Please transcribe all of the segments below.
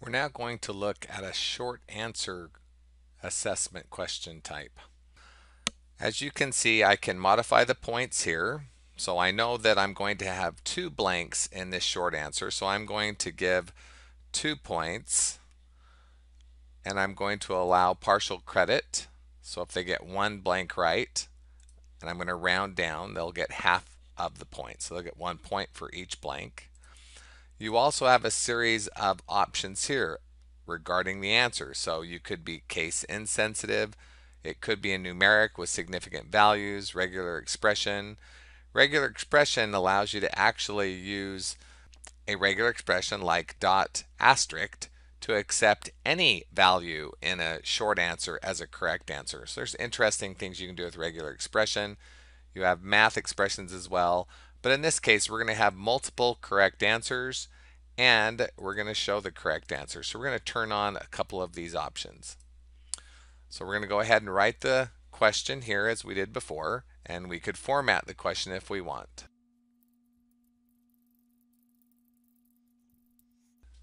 We're now going to look at a short answer assessment question type. As you can see, I can modify the points here. So I know that I'm going to have two blanks in this short answer. So I'm going to give two points and I'm going to allow partial credit. So if they get one blank right, and I'm going to round down, they'll get half of the points. So they'll get one point for each blank. You also have a series of options here regarding the answer. So you could be case insensitive, it could be a numeric with significant values, regular expression. Regular expression allows you to actually use a regular expression like dot asterisk to accept any value in a short answer as a correct answer. So there's interesting things you can do with regular expression. You have math expressions as well. But in this case, we're going to have multiple correct answers and we're going to show the correct answer. So we're going to turn on a couple of these options. So we're going to go ahead and write the question here as we did before and we could format the question if we want.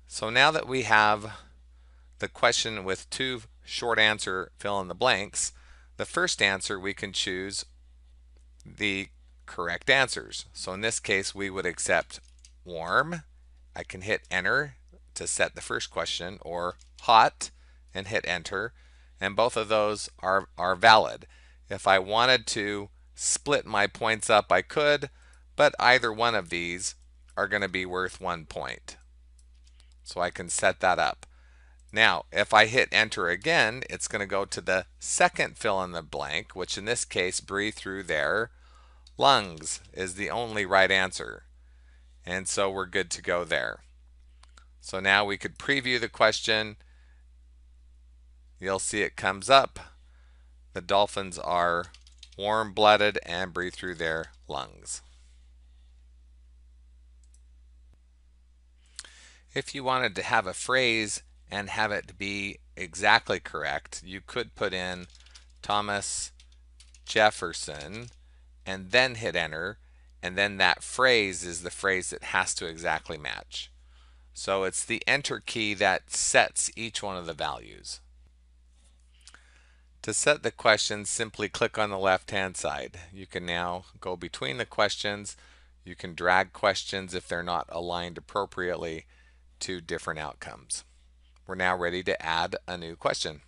So now that we have the question with two short answer fill in the blanks, the first answer we can choose the correct answers. So in this case, we would accept warm. I can hit enter to set the first question or hot and hit enter. And both of those are, are valid. If I wanted to split my points up, I could, but either one of these are going to be worth one point. So I can set that up. Now, if I hit enter again, it's going to go to the second fill in the blank, which in this case, breathe through their lungs is the only right answer. And so we're good to go there. So now we could preview the question. You'll see it comes up. The dolphins are warm-blooded and breathe through their lungs. If you wanted to have a phrase and have it be exactly correct, you could put in Thomas Jefferson and then hit enter and then that phrase is the phrase that has to exactly match. So it's the enter key that sets each one of the values. To set the questions, simply click on the left hand side. You can now go between the questions. You can drag questions if they're not aligned appropriately to different outcomes. We're now ready to add a new question.